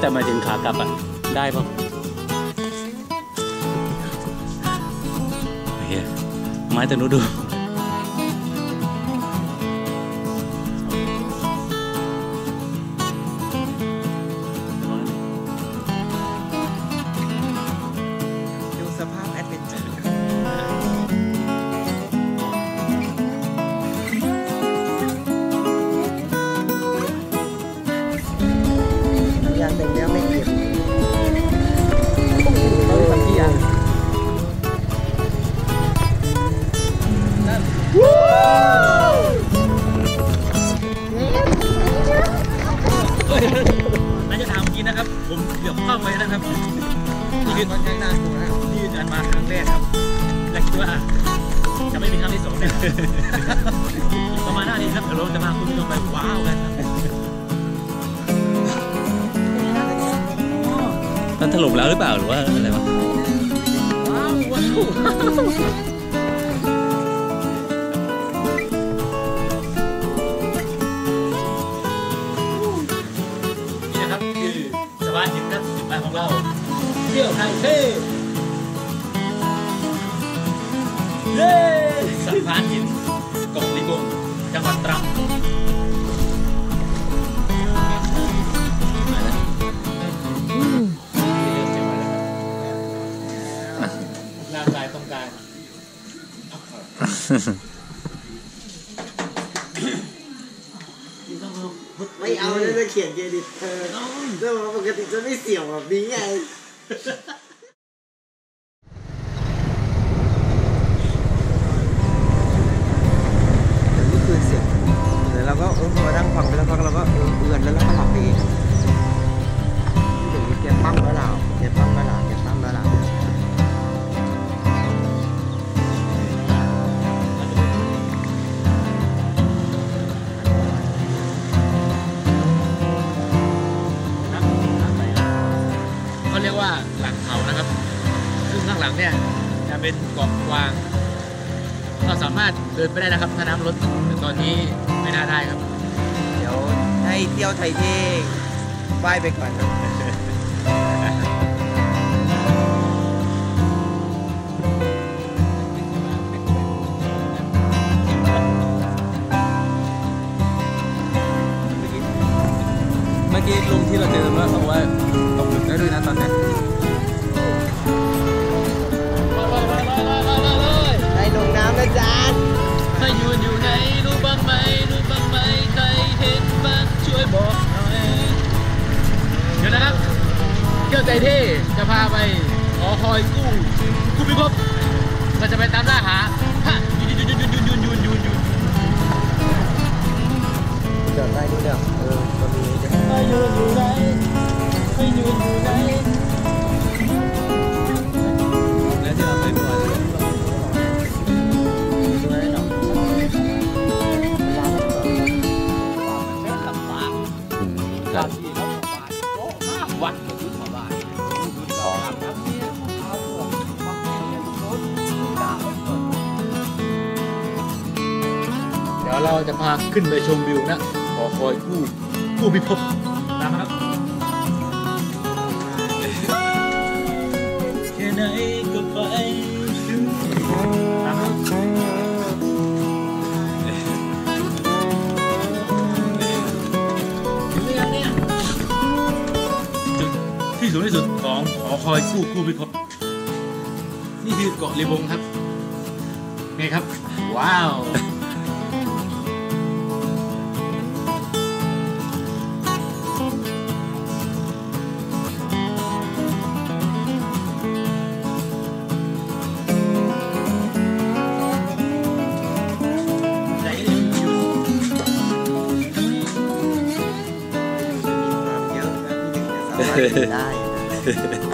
แต่มาถึงขากลับอะ ได้ปะเฮียไม้ตะนุดูดู เกือบเข้าไปนะครับนี่คือมันข้างหน้ากูนะนี่คือการมาครั้งแรกครับและคิดว่าจะไม่มีครั้งที่สองแน่นอนประมาณหน้านี้ครับเดี๋ยวเราจะพาคุณผู้ชมไปว้าวกันครับมันถล่มแล้วหรือเปล่าหรือว่าอะไรวะว้าว สะพานหินเกาะลิบงจังหวัดตรังมาแล้วร่างกายต้องการไม่เอาเลยจะเขียนเครดิตเธอแล้วปกติจะไม่เสี่ยวแบบนี้ไง หลังเนี่ยจะเป็นเกาะกวาง เราสามารถเดินไปได้นะครับถ้าน้ำลดแต่ตอนนี้ไม่น่าได้ครับ เดี๋ยวให้เที่ยวไทยเท่ไหว้ไปก่อนครับเมื่อกี้ลุงที่เราเจอว่าบอกว่าตกหมึกได้ด้วยนะตอนนี้ ได้ลงน้ำนะจานใครอยู่อยู่ไหนรู้บ้างไหมรู้บ้างไหมใครเห็นบ้างช่วยบอกหน่อยเดี๋ยวนะครับเที่ยวใจเท่จะพาไปขอคอยกู้กู้พิภพเราจะไปตามล่าหาฮะยุนยุนยุนยุนยุนยุนยุนยุนจอดได้ด้วยเดี๋ยวเออตอนนี้จะใครอยู่อยู่ไหนใครอยู่อยู่ไหน เราจะพาขึ้นไปชมวิวนะขอคอยกู้กู้พิภพตามมาครับแค่ไหนก็ไปถึงตามมาครับที่สูงที่สุดของขอคอยกู้กู้พิภพนี่คือเกาะลีบงครับ ไงครับ ว้าว ないな